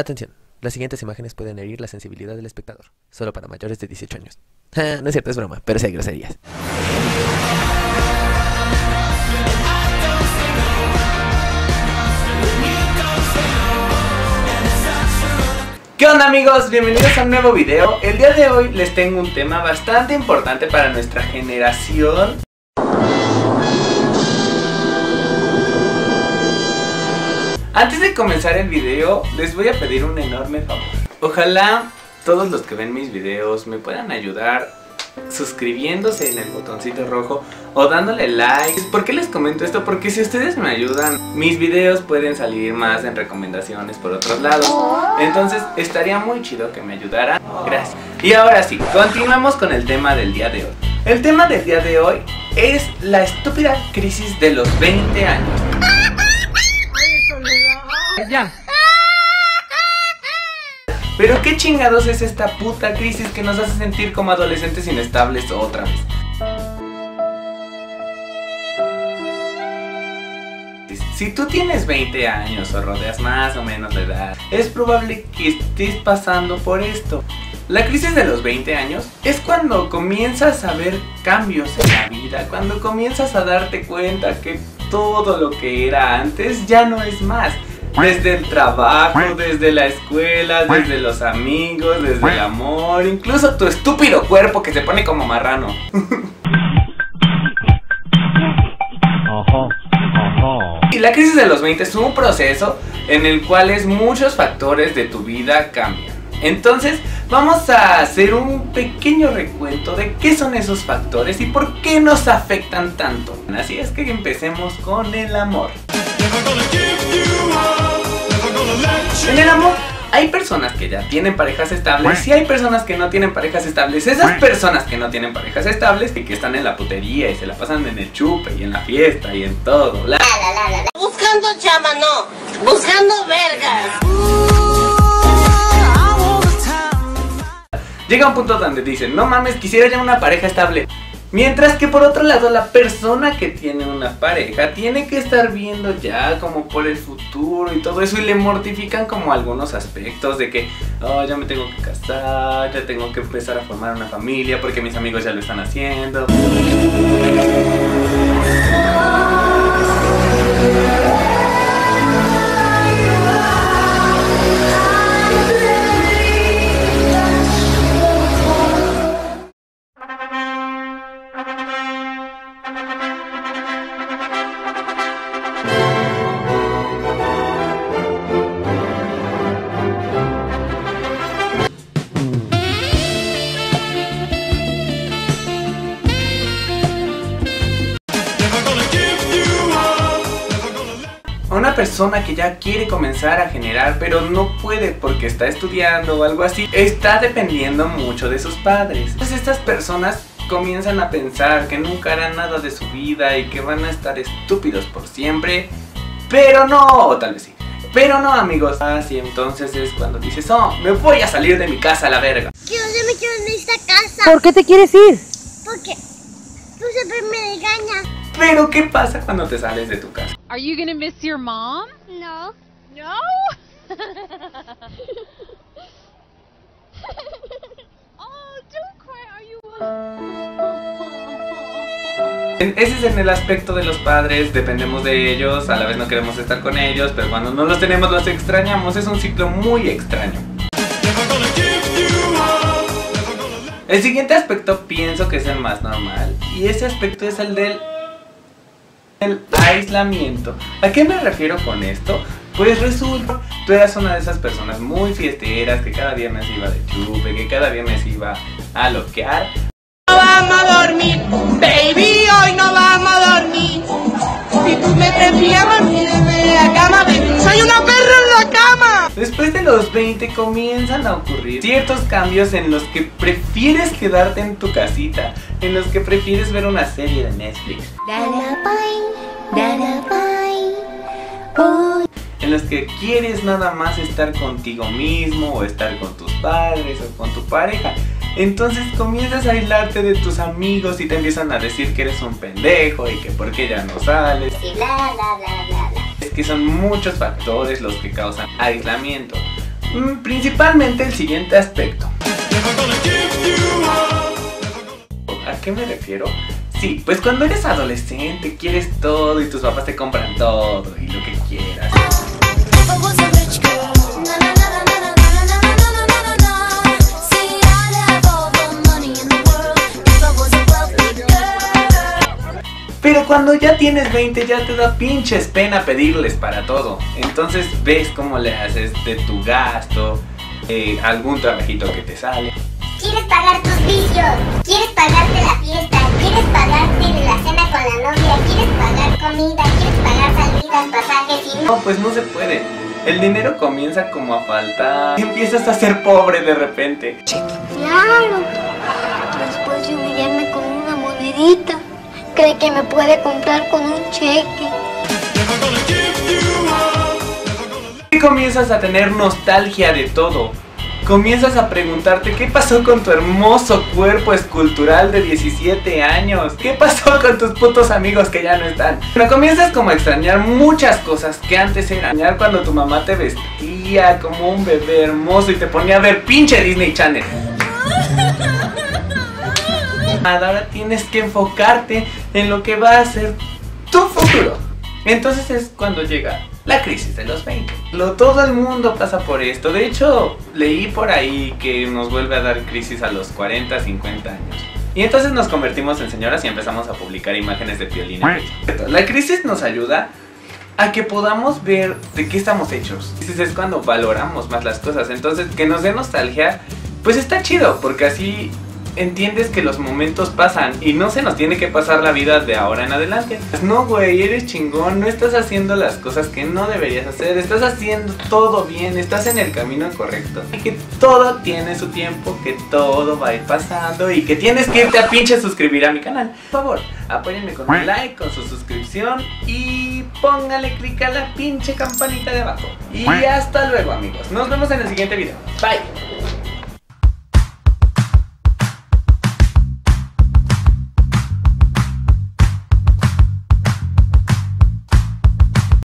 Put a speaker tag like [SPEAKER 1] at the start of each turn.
[SPEAKER 1] Atención, las siguientes imágenes pueden herir la sensibilidad del espectador, solo para mayores de 18 años. Ah, no es cierto, es broma, pero sí hay groserías.
[SPEAKER 2] ¿Qué onda amigos? Bienvenidos a un nuevo video. El día de hoy les tengo un tema bastante importante para nuestra generación. Antes de comenzar el video, les voy a pedir un enorme favor. Ojalá todos los que ven mis videos me puedan ayudar suscribiéndose en el botoncito rojo o dándole like. ¿Por qué les comento esto? Porque si ustedes me ayudan, mis videos pueden salir más en recomendaciones por otros lados. Entonces estaría muy chido que me ayudaran. Gracias. Y ahora sí, continuamos con el tema del día de hoy. El tema del día de hoy es la estúpida crisis de los 20 años. Ya. Pero qué chingados es esta puta crisis que nos hace sentir como adolescentes inestables otra vez. Si tú tienes 20 años o rodeas más o menos de edad, es probable que estés pasando por esto. La crisis de los 20 años es cuando comienzas a ver cambios en la vida, cuando comienzas a darte cuenta que todo lo que era antes ya no es más. Desde el trabajo, desde la escuela, desde los amigos, desde el amor, incluso tu estúpido cuerpo que se pone como marrano. Y la crisis de los 20 es un proceso en el cual muchos factores de tu vida cambian. Entonces vamos a hacer un pequeño recuento de qué son esos factores y por qué nos afectan tanto. Así es que empecemos con el amor. En el amor hay personas que ya tienen parejas estables y hay personas que no tienen parejas estables. Esas personas que no tienen parejas estables y que están en la putería y se la pasan en el chupe y en la fiesta y en todo.
[SPEAKER 3] Buscando chama, no. Buscando vergas.
[SPEAKER 2] Llega un punto donde dicen, no mames, quisiera ya una pareja estable. Mientras que por otro lado la persona que tiene una pareja tiene que estar viendo ya como por el futuro y todo eso y le mortifican como algunos aspectos de que, oh, ya me tengo que casar, ya tengo que empezar a formar una familia porque mis amigos ya lo están haciendo. Persona que ya quiere comenzar a generar pero no puede porque está estudiando o algo así, está dependiendo mucho de sus padres. Entonces estas personas comienzan a pensar que nunca harán nada de su vida y que van a estar estúpidos por siempre, pero no, tal vez sí. Pero no amigos, así entonces es cuando dices, oh, me voy a salir de mi casa a la verga.
[SPEAKER 3] Yo me quiero de esta casa.
[SPEAKER 4] ¿Por qué te quieres ir?
[SPEAKER 3] Porque tú siempre me engañas.
[SPEAKER 2] Pero ¿qué pasa cuando te sales de tu casa?
[SPEAKER 5] Are you gonna miss your mom?
[SPEAKER 3] No.
[SPEAKER 5] No? oh, don't cry. Are you
[SPEAKER 2] Ese es en el aspecto de los padres, dependemos de ellos, a la vez no queremos estar con ellos, pero cuando no los tenemos los extrañamos, es un ciclo muy extraño. El siguiente aspecto pienso que es el más normal y ese aspecto es el del el aislamiento. ¿A qué me refiero con esto? Pues resulta, tú eras una de esas personas muy fiesteras que cada viernes iba de chupe, que cada viernes iba a loquear.
[SPEAKER 6] No vamos a dormir, baby, hoy no vamos a dormir. Si tú me prefieres, mírame en la cama, baby. Soy una perra en la cama.
[SPEAKER 2] Después de los 20 comienzan a ocurrir ciertos cambios en los que prefieres quedarte en tu casita, en los que prefieres ver una serie de Netflix. En los que quieres nada más estar contigo mismo o estar con tus padres o con tu pareja. Entonces comienzas a aislarte de tus amigos y te empiezan a decir que eres un pendejo y que por qué ya no sales.
[SPEAKER 3] Y bla, bla, bla, bla, bla.
[SPEAKER 2] Es que son muchos factores los que causan aislamiento. Mm, Principalmente el siguiente aspecto. ¿A qué me refiero? Sí, pues cuando eres adolescente quieres todo y tus papás te compran todo y lo que quieras. Pero cuando ya tienes 20 ya te da pinches pena pedirles para todo. Entonces ves cómo le haces de tu gasto, eh, algún trabajito que te sale.
[SPEAKER 3] Quieres pagar tus vicios, quieres pagarte no.
[SPEAKER 2] Pues no se puede. El dinero comienza como a faltar. Y empiezas a ser pobre de repente.
[SPEAKER 3] Claro. Después de humillarme con una monedita, cree que me puede comprar con un cheque.
[SPEAKER 2] Y comienzas a tener nostalgia de todo. Comienzas a preguntarte qué pasó con tu hermoso cuerpo escultural de 17 años. ¿Qué pasó con tus putos amigos que ya no están? Pero comienzas como a extrañar muchas cosas que antes eran. Extrañar cuando tu mamá te vestía como un bebé hermoso y te ponía a ver pinche Disney Channel. Ahora tienes que enfocarte en lo que va a ser tu futuro. Entonces es cuando llega la crisis de los 20. Lo, todo el mundo pasa por esto. De hecho, leí por ahí que nos vuelve a dar crisis a los 40, 50 años. Y entonces nos convertimos en señoras y empezamos a publicar imágenes de violín. La crisis nos ayuda a que podamos ver de qué estamos hechos. Es cuando valoramos más las cosas. Entonces, que nos dé nostalgia, pues está chido, porque así entiendes que los momentos pasan y no se nos tiene que pasar la vida de ahora en adelante. Pues no, güey, eres chingón, no estás haciendo las cosas que no deberías hacer, estás haciendo todo bien, estás en el camino correcto. Y que todo tiene su tiempo, que todo va a ir pasando y que tienes que irte a pinche suscribir a mi canal. Por favor, apóyenme con un like, con su suscripción y póngale clic a la pinche campanita de abajo. Y hasta luego, amigos. Nos vemos en el siguiente video. Bye.